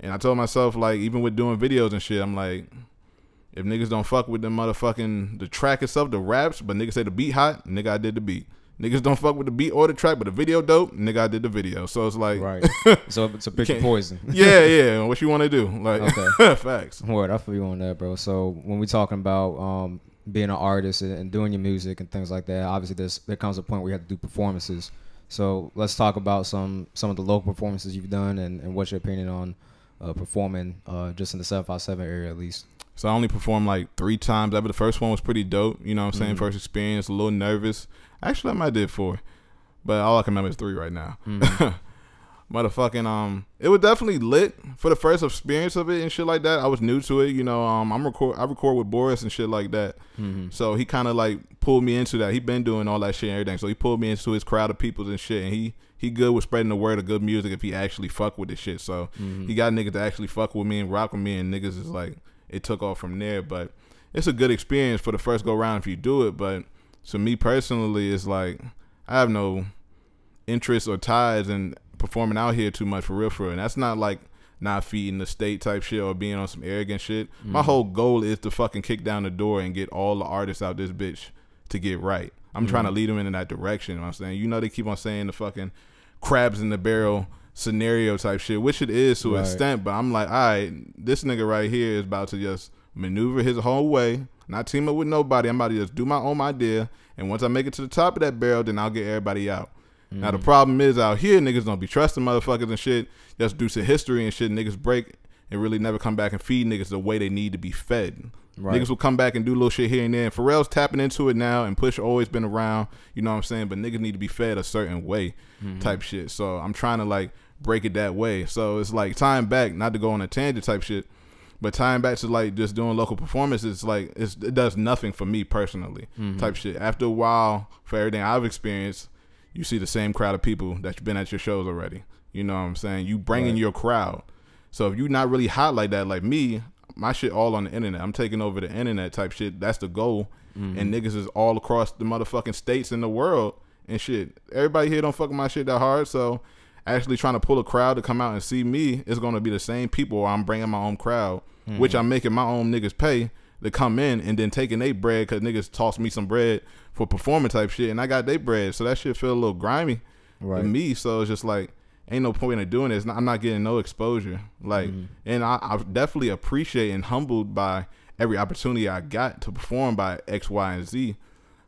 Speaker 2: And I told myself, like, even with doing videos and shit, I'm like, if niggas don't fuck with the motherfucking the track itself, the raps, but niggas say the beat hot, nigga, I did the beat. Niggas don't fuck with the beat or the track, but the video dope, nigga, I did the video. So it's like,
Speaker 1: Right. so it's a picture
Speaker 2: can't-
Speaker 1: poison.
Speaker 2: yeah, yeah. What you want to do? Like,
Speaker 1: Okay.
Speaker 2: facts.
Speaker 1: Word, I feel you on that, bro. So when we talking about um, being an artist and, doing your music and things like that, obviously there's there comes a point where you have to do performances. So let's talk about some some of the local performances you've done and, and what's your opinion on uh, performing uh, just in the seven five seven area at least.
Speaker 2: So I only performed like three times ever. The first one was pretty dope. You know what I'm saying?
Speaker 1: Mhm.
Speaker 2: First experience, a little nervous. Actually, I might did four, but all I can remember is three right now.
Speaker 1: Mhm.
Speaker 2: Motherfucking um, it was definitely lit for the first experience of it and shit like that. I was new to it. You know, um, I'm record I record with Boris and shit like that.
Speaker 1: Mhm.
Speaker 2: So he kind of like pulled me into that. He been doing all that shit and everything. So he pulled me into his crowd of peoples and shit. And he he good with spreading the word of good music if he actually fuck with this shit. So
Speaker 1: Mhm.
Speaker 2: he got niggas to actually fuck with me and rock with me, and niggas is like it took off from there. But it's a good experience for the first go round if you do it. But to me personally, it's like I have no interest or ties in performing out here too much for real, for real. And that's not like not feeding the state type shit or being on some arrogant shit. My
Speaker 1: Mhm.
Speaker 2: whole goal is to fucking kick down the door and get all the artists out this bitch to get right. I'm trying to
Speaker 1: Mhm.
Speaker 2: lead them in that direction. You know what I'm saying, you know, they keep on saying the fucking crabs in the barrel scenario type shit, which it is to an extent. But I'm like, all right, this nigga right here is about to just maneuver his whole way, not team up with nobody. I'm about to just do my own idea, and once I make it to the top of that barrel, then I'll get everybody out. Now the problem is out here, niggas don't be trusting motherfuckers and shit. Just due to history and shit, niggas break and really never come back and feed niggas the way they need to be fed.
Speaker 1: Right.
Speaker 2: Niggas will come back and do little shit here and there. And Pharrell's tapping into it now, and Push always been around. You know what I'm saying? But niggas need to be fed a certain way,
Speaker 1: Mhm.
Speaker 2: type shit. So I'm trying to like break it that way. So it's like tying back, not to go on a tangent type shit, but tying back to like just doing local performances. Like it's, it does nothing for me personally,
Speaker 1: Mhm.
Speaker 2: type shit. After a while, for everything I've experienced, you see the same crowd of people that's been at your shows already. You know what I'm saying? You bringing
Speaker 1: Right.
Speaker 2: your crowd. So if you're not really hot like that, like me, my shit all on the internet. I'm taking over the internet type shit. That's the goal.
Speaker 1: Mhm.
Speaker 2: And niggas is all across the motherfucking states in the world and shit. Everybody here don't fuck my shit that hard. So actually trying to pull a crowd to come out and see me is going to be the same people. I'm bringing my own crowd, which
Speaker 1: Mhm.
Speaker 2: I'm making my own niggas pay to come in and then taking they bread because niggas tossed me some bread for performing type shit, and I got they bread. So that shit feel a little grimy
Speaker 1: right.
Speaker 2: to me. So it's just like ain't no point in doing this. I'm not getting no exposure. Like,
Speaker 1: Mhm.
Speaker 2: and I, I definitely appreciate and humbled by every opportunity I got to perform by X, Y, and Z.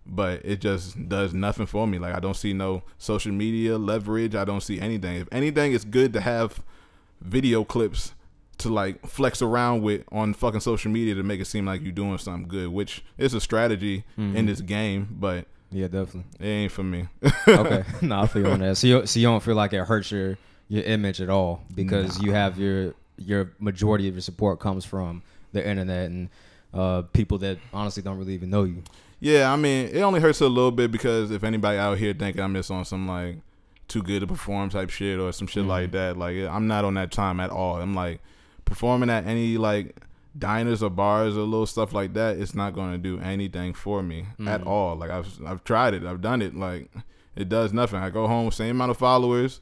Speaker 2: But it just does nothing for me. Like I don't see no social media leverage. I don't see anything. If anything, it's good to have video clips to like flex around with on fucking social media to make it seem like you're doing something good, which is a strategy
Speaker 1: Mm-hmm.
Speaker 2: in this game, but
Speaker 1: Yeah, definitely.
Speaker 2: it ain't for me.
Speaker 1: okay, no, I feel on that. So you, so you don't feel like it hurts your your image at all because you have your your majority of your support comes from the internet and uh, people that honestly don't really even know you.
Speaker 2: Yeah, I mean, it only hurts a little bit because if anybody out here thinking I'm just on some like too good to perform type shit or some shit like that, like I'm not on that time at all. I'm like performing at any like diners or bars or little stuff like that. It's not going to do anything for me at mm. all. Like I've I've tried it, I've done it. Like it does nothing. I go home, same amount of followers.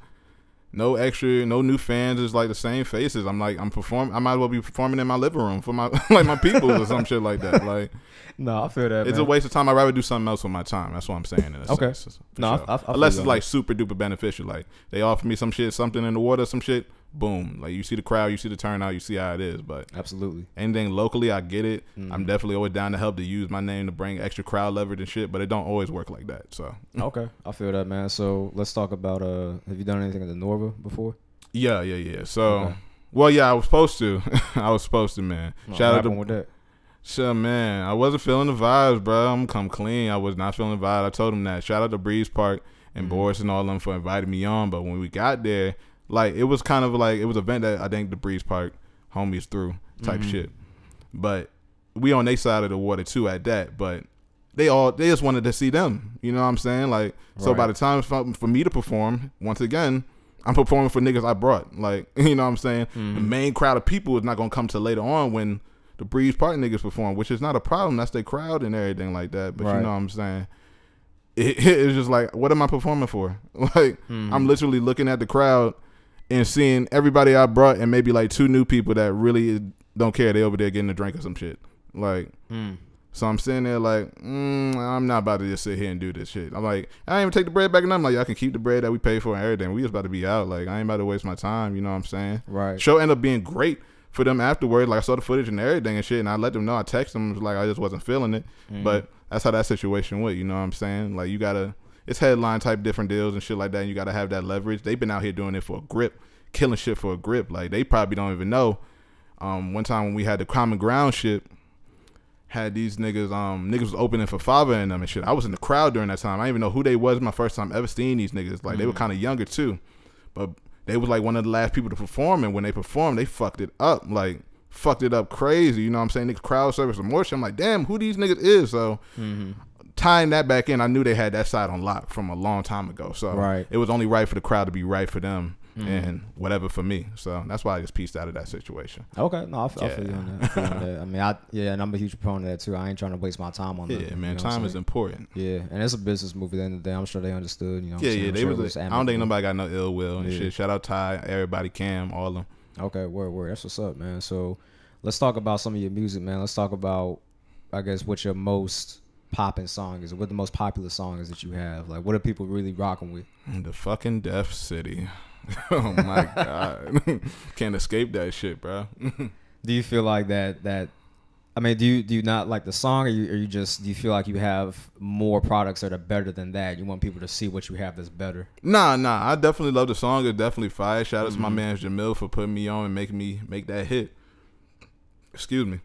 Speaker 2: No extra, no new fans. It's like the same faces. I'm like, I'm performing. I might as well be performing in my living room for my like my people or some shit like that. Like,
Speaker 1: No, I feel that.
Speaker 2: it's a waste of time. I'd rather do something else with my time. That's what I'm saying.
Speaker 1: Okay.
Speaker 2: sense,
Speaker 1: No,
Speaker 2: sure.
Speaker 1: I- I feel
Speaker 2: unless it's like super duper beneficial. Like they offer me some shit, something in the water, some shit. Boom. Like you see the crowd, you see the turnout, you see how it is. But
Speaker 1: Absolutely.
Speaker 2: anything locally, I get it.
Speaker 1: Mm-hmm.
Speaker 2: I'm definitely always down to help to use my name to bring extra crowd leverage and shit. But it don't always work like that. So
Speaker 1: Okay, I feel that, man. So let's talk about. Uh, have you done anything at the Norva before?
Speaker 2: yeah, yeah, yeah. So.
Speaker 1: Okay.
Speaker 2: Well, yeah, I was supposed to. I was supposed to, man.
Speaker 1: No,
Speaker 2: Shout out to
Speaker 1: with that.
Speaker 2: Sure, man. I wasn't feeling the vibes, bro. I'm come clean. I was not feeling the vibe. I told him that. Shout out to Breeze Park and
Speaker 1: Mm-hmm.
Speaker 2: Boris and all them for inviting me on. But when we got there, like it was kind of like it was an event that I think the Breeze Park homies threw type
Speaker 1: Mm-hmm.
Speaker 2: shit. But we on their side of the water too at that. But they all they just wanted to see them. You know what I'm saying? Like so by the time for, for me to perform, once again, I'm performing for niggas I brought. Like you know what I'm saying?
Speaker 1: Mm-hmm.
Speaker 2: The main crowd of people is not gonna come to later on when the Breeze Park niggas perform, which is not a problem. That's their crowd and everything like that. But
Speaker 1: Right.
Speaker 2: you know what I'm saying? It, it's just like, what am I performing for? Like,
Speaker 1: Mm-hmm.
Speaker 2: I'm literally looking at the crowd and seeing everybody I brought and maybe like two new people that really don't care. They over there getting a drink or some shit. Like,
Speaker 1: Mm.
Speaker 2: so I'm sitting there like, mm, I'm not about to just sit here and do this shit. I'm like, I ain't even take the bread back, and I'm like, y'all can keep the bread that we pay for and everything. We just about to be out. Like, I ain't about to waste my time. You know what I'm saying?
Speaker 1: Right.
Speaker 2: Show ended up being great for them afterwards. Like I saw the footage and everything and shit, and I let them know. I texted them like I just wasn't feeling it,
Speaker 1: Mm-hmm.
Speaker 2: but that's how that situation went. You know what I'm saying? Like you gotta, it's headline type different deals and shit like that. And you gotta have that leverage. They've been out here doing it for a grip, killing shit for a grip. Like they probably don't even know. Um, one time when we had the common ground shit, had these niggas, um, niggas was opening for Fava and them and shit. I was in the crowd during that time. I didn't even know who they was. My first time ever seeing these niggas. Like they were kind of younger too, but they was like one of the last people to perform. And when they performed, they fucked it up. Like fucked it up crazy. You know what I'm saying? Niggas crowd service and more shit. I'm like, damn, who these niggas is? So tying that back in, I knew they had that side on lock from a long time ago. So
Speaker 1: Right.
Speaker 2: it was only right for the crowd to be right for them. Mm. And whatever for me, so that's why I just pieced out of that situation.
Speaker 1: Okay, no, I, f- I feel
Speaker 2: Yeah.
Speaker 1: I, feel you on that. I mean, I yeah, and I'm a huge proponent of that too. I ain't trying to waste my time on
Speaker 2: Yeah, man,
Speaker 1: you know what I'm
Speaker 2: time is important.
Speaker 1: Yeah, and it's a business move at the end of the day. I'm sure they understood. You know.
Speaker 2: Yeah, yeah,
Speaker 1: I'm
Speaker 2: they
Speaker 1: sure it
Speaker 2: was. I don't think nobody got no ill will and
Speaker 1: Yeah.
Speaker 2: shit. Shout out Ty, everybody, Cam, all of them.
Speaker 1: Okay, word, word. That's what's up, man. So let's talk about some of your music, man. Let's talk about, I guess, what your most popping song is. What the most popular song is that you have? Like, what are people really rocking with?
Speaker 2: The fucking Deaf City. oh my god, can't escape that shit, bro.
Speaker 1: Do you feel like that? That I mean, do you do you not like the song, or you, or you just do you feel like you have more products that are better than that? You want people to see what you have that's better.
Speaker 2: Nah, nah. I definitely love the song. It's definitely fire. Shout out
Speaker 1: Mm-hmm.
Speaker 2: to my man Jamil for putting me on and making me make that hit. Excuse me.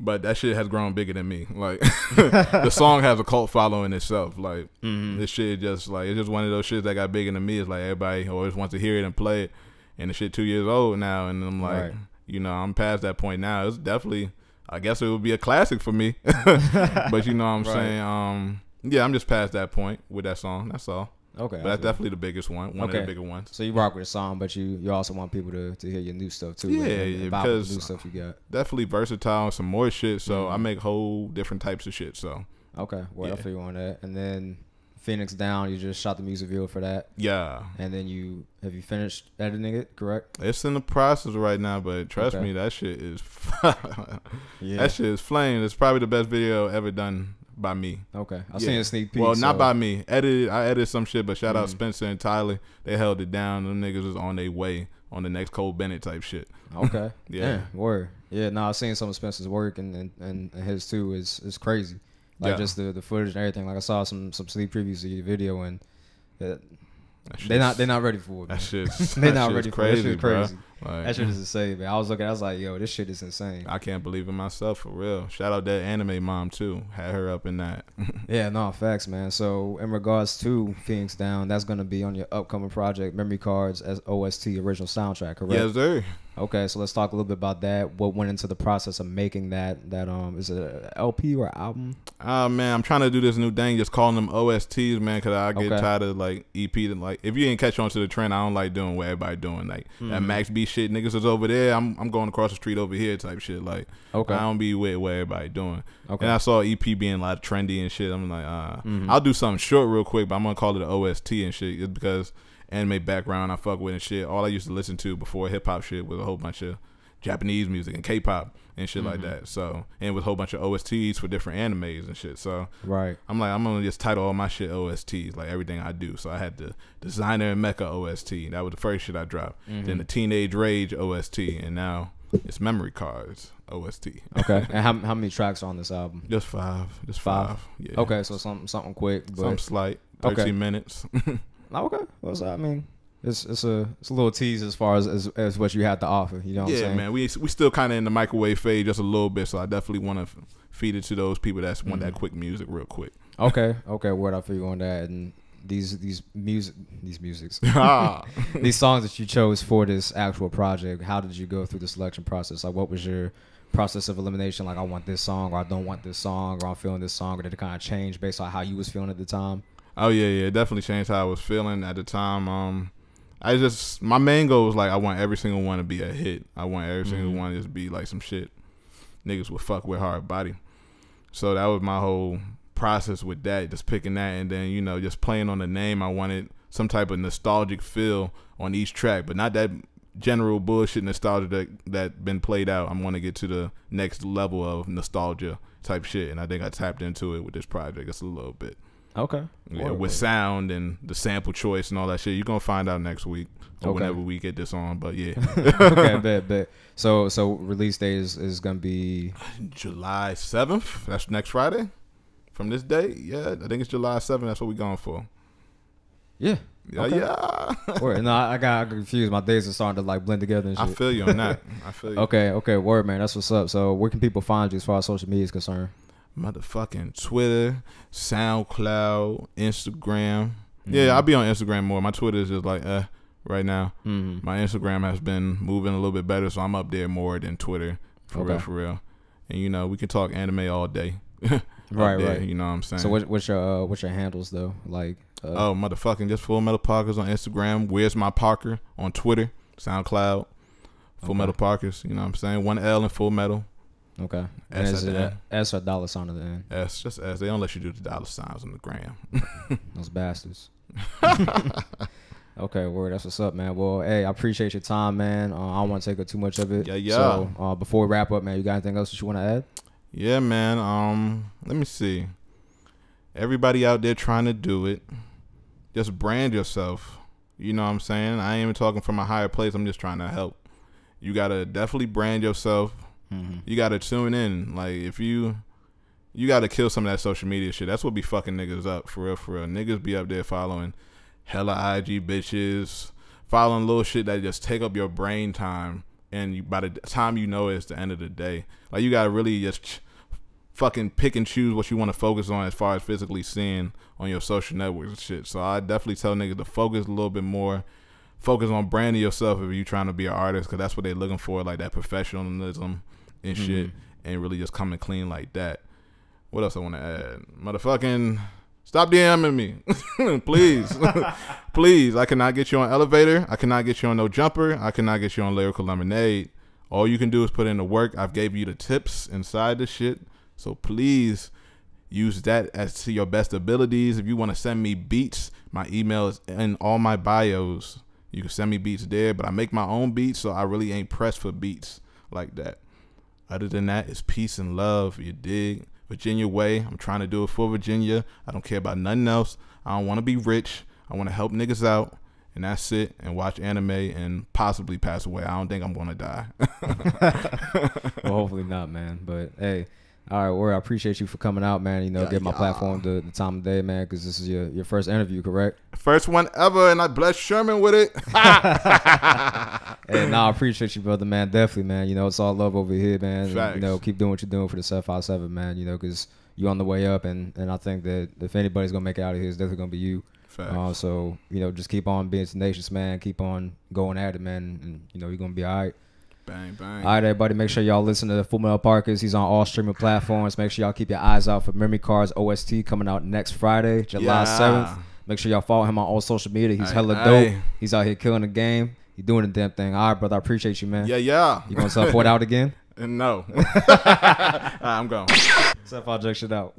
Speaker 2: But that shit has grown bigger than me. Like the song has a cult following itself. Like
Speaker 1: Mm-hmm.
Speaker 2: this shit just like it's just one of those shits that got bigger than me. It's like everybody always wants to hear it and play it. And the shit two years old now and I'm like
Speaker 1: Right.
Speaker 2: you know, I'm past that point now. It's definitely I guess it would be a classic for me. but you know what I'm
Speaker 1: Right.
Speaker 2: saying? Um yeah, I'm just past that point with that song. That's all.
Speaker 1: Okay,
Speaker 2: But that's definitely the biggest one. One
Speaker 1: Okay.
Speaker 2: of the bigger ones.
Speaker 1: So you rock with the song, but you you also want people to, to hear your new stuff too.
Speaker 2: Yeah,
Speaker 1: and,
Speaker 2: yeah,
Speaker 1: vibe with the
Speaker 2: because-
Speaker 1: new stuff you got.
Speaker 2: Definitely versatile and some more shit. So
Speaker 1: Mm-hmm.
Speaker 2: I make whole different types of shit. So
Speaker 1: Okay, well, I
Speaker 2: Yeah.
Speaker 1: feel you on that. And then Phoenix Down, you just shot the music video for that,
Speaker 2: yeah,
Speaker 1: and then you have you finished editing it? Correct?
Speaker 2: it's in the process right now. But trust
Speaker 1: Okay.
Speaker 2: me, that shit is
Speaker 1: Yeah.
Speaker 2: that shit is flame. It's probably the best video ever done by me.
Speaker 1: Okay, I
Speaker 2: Yeah.
Speaker 1: seen a sneak peek.
Speaker 2: Well, not by me. Edited. I edited some shit, but shout out
Speaker 1: Mhm.
Speaker 2: Spencer and Tyler. They held it down. Them niggas is on their way on the next Cole Bennett type shit.
Speaker 1: Okay.
Speaker 2: Yeah.
Speaker 1: yeah. Word. Yeah. No, I seen some of Spencer's work and, and, and his too is is crazy. Like
Speaker 2: Yeah.
Speaker 1: just the, the footage and everything. Like I saw some some sneak previews of your video and uh,
Speaker 2: That
Speaker 1: they're not they're not ready for it.
Speaker 2: That
Speaker 1: man.
Speaker 2: shit's
Speaker 1: They're
Speaker 2: that
Speaker 1: not
Speaker 2: shit's
Speaker 1: ready for it. That
Speaker 2: crazy, bro. Like,
Speaker 1: that shit is insane, man. I was looking, I was like, yo, this shit is insane.
Speaker 2: I can't believe it myself for real. Shout out that anime mom too. Had her up in that.
Speaker 1: Yeah, no, facts, man. So in regards to Phoenix Down, that's gonna be on your upcoming project, Memory Cards as OST original soundtrack, correct?
Speaker 2: yes, sir.
Speaker 1: Okay, so let's talk a little bit about that. What went into the process of making that? That um, is it a LP or album?
Speaker 2: Ah man, I'm trying to do this new thing, just calling them OSTs, man, because I get
Speaker 1: Okay.
Speaker 2: tired of like EP. And, like, if you ain't catch on to the trend, I don't like doing what everybody doing. Like that
Speaker 1: Mhm.
Speaker 2: Max B shit, niggas is over there. I'm I'm going across the street over here, type shit. Like
Speaker 1: Okay,
Speaker 2: I don't be with what everybody doing.
Speaker 1: okay,
Speaker 2: And I saw EP being a lot trendy and shit. I'm like, uh,
Speaker 1: Mhm.
Speaker 2: I'll do something short real quick, but I'm gonna call it an OST and shit, just because anime background I fuck with and shit. All I used to listen to before hip hop shit was a whole bunch of Japanese music and K-pop and shit like
Speaker 1: Mhm.
Speaker 2: that. So and with a whole bunch of OSTs for different animes and shit. So
Speaker 1: right.
Speaker 2: I'm like, I'm gonna just title all my shit OSTs, like everything I do. So I had the Designer and Mecha OST. That was the first shit I dropped. Then
Speaker 1: Mhm.
Speaker 2: the Teenage Rage OST, and now it's Memory Cards OST.
Speaker 1: okay, and how how many tracks are on this album?
Speaker 2: Just five. Just
Speaker 1: Five?
Speaker 2: five. Yeah.
Speaker 1: Okay, so something something quick, but
Speaker 2: Some slight.
Speaker 1: Okay.
Speaker 2: 13 minutes.
Speaker 1: Okay. What's that? I mean, it's it's a it's a little tease as far as as, as what you had to offer. You know what I'm
Speaker 2: yeah,
Speaker 1: saying?
Speaker 2: man. We we still kind of in the microwave phase just a little bit, so I definitely want to feed it to those people that want that
Speaker 1: Mhm.
Speaker 2: quick music real quick.
Speaker 1: Okay, okay. Word I feel you on that. And these these music these musics
Speaker 2: Ah.
Speaker 1: these songs that you chose for this actual project. How did you go through the selection process? Like, what was your process of elimination? Like, I want this song, or I don't want this song, or I'm feeling this song, or did it kind of change based on how you was feeling at the time?
Speaker 2: Oh yeah, yeah. It definitely changed how I was feeling at the time. Um, I just my main goal was like I want every single one to be a hit. I want every single
Speaker 1: Mhm.
Speaker 2: one to just be like some shit niggas would fuck with hard body. So that was my whole process with that, just picking that and then, you know, just playing on the name. I wanted some type of nostalgic feel on each track, but not that general bullshit nostalgia that that been played out. I'm gonna get to the next level of nostalgia type shit. And I think I tapped into it with this project just a little bit.
Speaker 1: Okay.
Speaker 2: Yeah,
Speaker 1: Word,
Speaker 2: with sound and the sample choice and all that shit. You're gonna find out next week or
Speaker 1: Okay.
Speaker 2: whenever we get this on. But yeah.
Speaker 1: okay, bet, bet. So, so release day is, is gonna be
Speaker 2: July seventh. That's next Friday. From this day, yeah, I think it's July seventh. That's what we're going for.
Speaker 1: yeah.
Speaker 2: Yeah,
Speaker 1: Okay.
Speaker 2: yeah.
Speaker 1: Word. No, I I got confused. My days are starting to like blend together and
Speaker 2: I feel you on that. I feel you.
Speaker 1: Okay, okay, word, man. That's what's up. So, where can people find you as far as social media is concerned?
Speaker 2: Motherfucking Twitter, SoundCloud, Instagram.
Speaker 1: Mm-hmm.
Speaker 2: Yeah, I'll be on Instagram more. My Twitter is just like uh right now.
Speaker 1: Mm-hmm.
Speaker 2: My Instagram has been moving a little bit better, so I'm up there more than Twitter. For real, for real. And you know, we can talk anime all day.
Speaker 1: Right,
Speaker 2: there,
Speaker 1: right.
Speaker 2: You know what I'm saying?
Speaker 1: So, what, what's your uh, what's your handles though? Like, uh,
Speaker 2: Oh, motherfucking just Full Metal Parkas on Instagram. Where's my Parka on Twitter, SoundCloud. Full
Speaker 1: Okay.
Speaker 2: Metal Parkas. You know what I'm saying? One L in Full Metal.
Speaker 1: Okay.
Speaker 2: S
Speaker 1: is
Speaker 2: at the
Speaker 1: a
Speaker 2: end.
Speaker 1: S or dollar sign at the end?
Speaker 2: S, just S. They don't let you do the dollar signs on the gram.
Speaker 1: Those bastards. okay, word. That's what's up, man. Well, hey, I appreciate your time, man. Uh, I don't want to take up too much of it.
Speaker 2: Yeah, yeah.
Speaker 1: So, uh, before we wrap up, man, you got anything else that you want to add?
Speaker 2: Yeah, man. Um, let me see. Everybody out there trying to do it, just brand yourself. You know what I'm saying? I ain't even talking from a higher place. I'm just trying to help. You gotta definitely brand yourself.
Speaker 1: Mm-hmm.
Speaker 2: You gotta tune in. Like if you, you gotta kill some of that social media shit. That's what be fucking niggas up for real. For real, niggas be up there following hella IG bitches, following little shit that just take up your brain time. And you, by the time you know it, it's the end of the day. Like you gotta really just ch- fucking pick and choose what you want to focus on as far as physically seeing on your social networks and shit. So I definitely tell niggas to focus a little bit more. Focus on branding yourself if you trying to be an artist, because that's what they're looking for, like that professionalism and shit,
Speaker 1: Mhm.
Speaker 2: and really just coming clean like that. What else I want to add? Motherfucking stop DMing me, please, please. I cannot get you on elevator. I cannot get you on no jumper. I cannot get you on lyrical lemonade. All you can do is put in the work. I've gave you the tips inside the shit. So please use that as to your best abilities. If you want to send me beats, my email is in all my bios. You can send me beats there, but I make my own beats, so I really ain't pressed for beats like that. Other than that, it's peace and love. You dig? Virginia way. I'm trying to do it for Virginia. I don't care about nothing else. I don't want to be rich. I want to help niggas out. And that's it. And watch anime and possibly pass away. I don't think I'm gonna die.
Speaker 1: well, hopefully not, man. But hey, All right, word. I appreciate you for coming out, man. You know,
Speaker 2: Yeah,
Speaker 1: give my
Speaker 2: yeah.
Speaker 1: platform the, the time of day, man, because this is your, your first interview, correct?
Speaker 2: First one ever, and I blessed Sherman with it.
Speaker 1: And nah, I appreciate you, brother, man. Definitely, man. You know, it's all love over here, man. And, you know, keep doing what you're doing for the 757, man. You know, because you're on the way up, and, and I think that if anybody's going to make it out of here, it's definitely going to be you. Uh, so, you know, just keep on being tenacious, man. Keep on going at it, man. And, you know, you're going to be all right.
Speaker 2: Bang bang.
Speaker 1: All right, everybody, make sure y'all listen to the Full Metal Parkas. He's on all streaming platforms. Make sure y'all keep your eyes out for Memory Cards OST coming out next Friday, July
Speaker 2: Yeah.
Speaker 1: 7th. Make sure y'all follow him on all social media. He's
Speaker 2: Aye,
Speaker 1: hella
Speaker 2: aye.
Speaker 1: dope. He's out here killing the game. He's doing the damn thing. All right, brother, I appreciate you, man.
Speaker 2: Yeah, yeah.
Speaker 1: You gonna support out again?
Speaker 2: No. All right, I'm gone.
Speaker 1: Self project shit out.